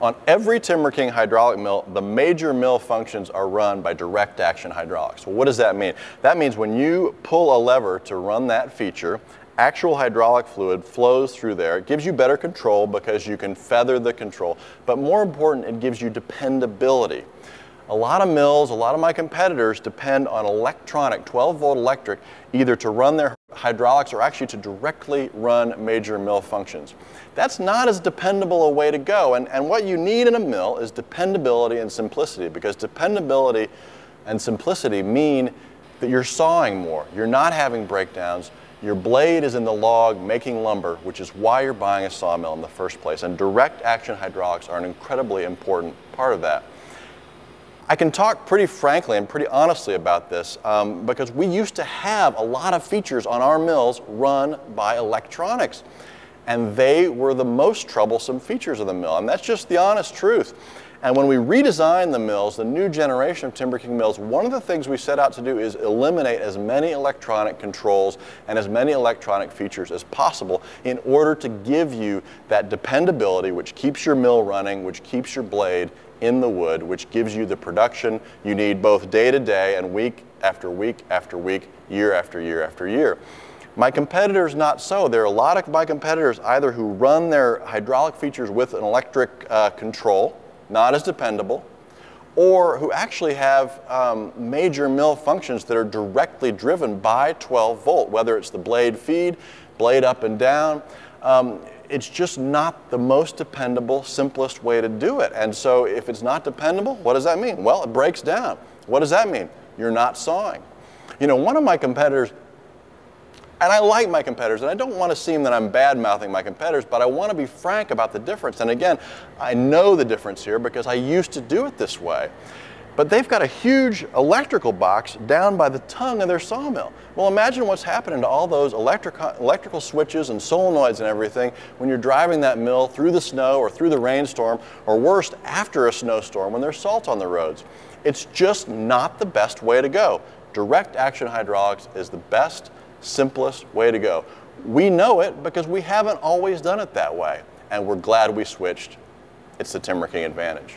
On every TimberKing hydraulic mill, the major mill functions are run by direct action hydraulics. what does that mean? That means when you pull a lever to run that feature, actual hydraulic fluid flows through there. It gives you better control because you can feather the control. But more important, it gives you dependability. A lot of mills, a lot of my competitors depend on electronic, 12 volt electric, either to run their hydraulics are actually to directly run major mill functions. That's not as dependable a way to go. And, and what you need in a mill is dependability and simplicity because dependability and simplicity mean that you're sawing more. You're not having breakdowns. Your blade is in the log making lumber, which is why you're buying a sawmill in the first place. And direct action hydraulics are an incredibly important part of that. I can talk pretty frankly and pretty honestly about this um, because we used to have a lot of features on our mills run by electronics. And they were the most troublesome features of the mill. And that's just the honest truth. And when we redesigned the mills, the new generation of TimberKing mills, one of the things we set out to do is eliminate as many electronic controls and as many electronic features as possible in order to give you that dependability which keeps your mill running, which keeps your blade in the wood, which gives you the production you need both day to day and week after week after week, year after year after year. My competitors not so. There are a lot of my competitors either who run their hydraulic features with an electric uh, control, not as dependable, or who actually have um, major mill functions that are directly driven by 12 volt, whether it's the blade feed, blade up and down. Um, it's just not the most dependable, simplest way to do it. And so if it's not dependable, what does that mean? Well, it breaks down. What does that mean? You're not sawing. You know, one of my competitors, and I like my competitors, and I don't want to seem that I'm bad mouthing my competitors, but I want to be frank about the difference. And again, I know the difference here because I used to do it this way. But they've got a huge electrical box down by the tongue of their sawmill. Well, imagine what's happening to all those electric, electrical switches and solenoids and everything when you're driving that mill through the snow or through the rainstorm, or worst, after a snowstorm when there's salt on the roads. It's just not the best way to go. Direct action hydraulics is the best, simplest way to go. We know it because we haven't always done it that way, and we're glad we switched. It's the TimberKing advantage.